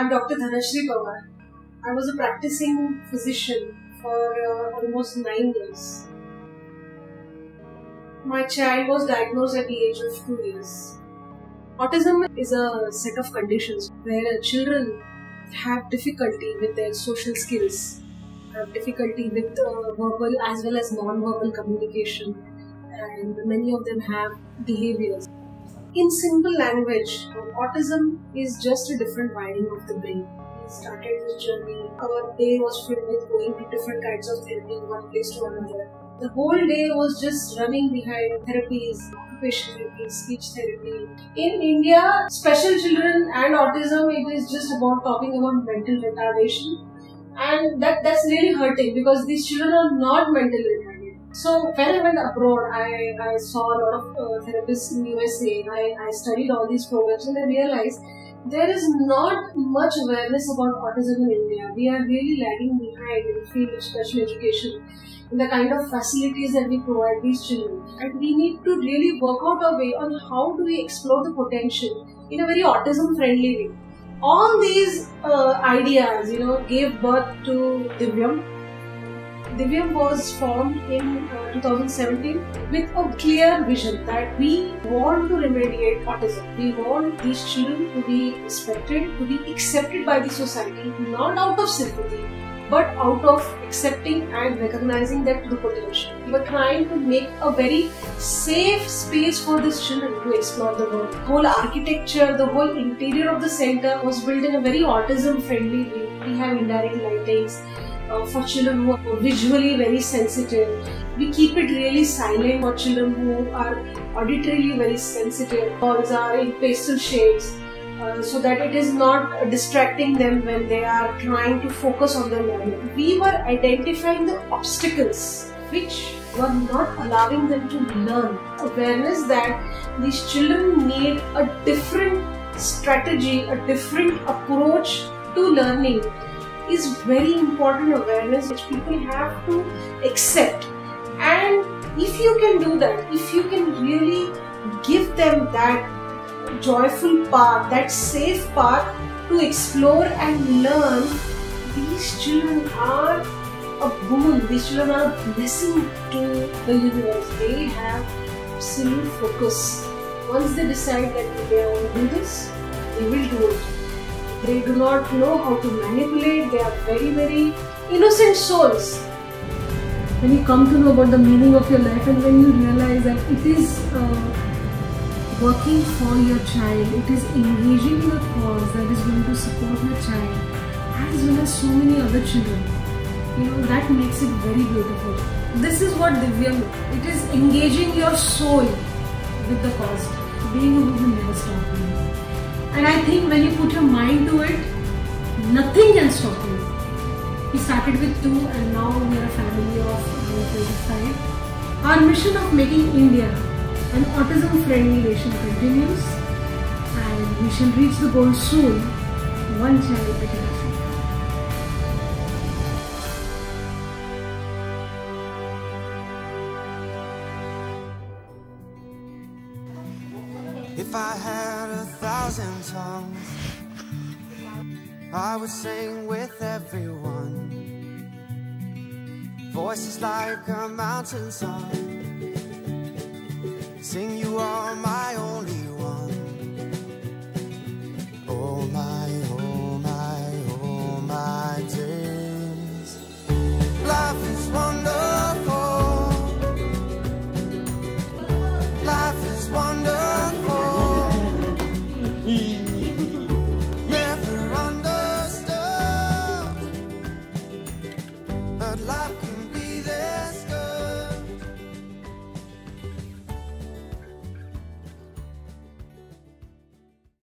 I'm Dr. Dhanashri Pawar. I was a practicing physician for uh, almost nine years. My child was diagnosed at the age of two years. Autism is a set of conditions where children have difficulty with their social skills, have difficulty with uh, verbal as well as non-verbal communication, and many of them have behaviors in simple language, autism is just a different wiring of the brain. We started this journey. Our day was filled with going to different kinds of therapy, one place to another. The whole day was just running behind therapies, occupational therapy, speech therapy. In India, special children and autism, it is just about talking about mental retardation. And that, that's really hurting because these children are not mentally retarded so when I went abroad, I, I saw a lot of uh, therapists in USA. I, I studied all these programs and I realized there is not much awareness about autism in India. We are really lagging behind in the field of special education, in the kind of facilities that we provide these children. And we need to really work out a way on how do we explore the potential in a very autism friendly way. All these uh, ideas, you know, gave birth to Divyam, Divyam was formed in uh, 2017 with a clear vision that we want to remediate autism. We want these children to be respected, to be accepted by the society, not out of sympathy, but out of accepting and recognizing that true potential. We were trying to make a very safe space for these children to explore the world. The whole architecture, the whole interior of the center was built in a very autism friendly way. We have indirect lightings uh, for children who are visually very sensitive. We keep it really silent for children who are auditorily very sensitive. Walls are in pastel shades. Uh, so that it is not distracting them when they are trying to focus on their learning. We were identifying the obstacles which were not allowing them to learn. Awareness that these children need a different strategy, a different approach to learning is very important awareness which people have to accept. And if you can do that, if you can really give them that joyful path, that safe path to explore and learn, these children are a boon, these children are a blessing to the universe. They have absolute focus. Once they decide that they want to do this, they will do it they do not know how to manipulate. They are very, very innocent souls. When you come to know about the meaning of your life and when you realize that it is uh, working for your child, it is engaging in a cause that is going to support your child as well as so many other children. You know, that makes it very beautiful. This is what Divyam It is engaging your soul with the cause. Being a woman never stop you. And I think when you put your mind to it, nothing can stop you. We started with two and now we are a family of 25. Our mission of making India an autism friendly nation continues and we shall reach the goal soon, one child at a time. If I had a thousand tongues, I would sing with everyone. Voices like a mountain song,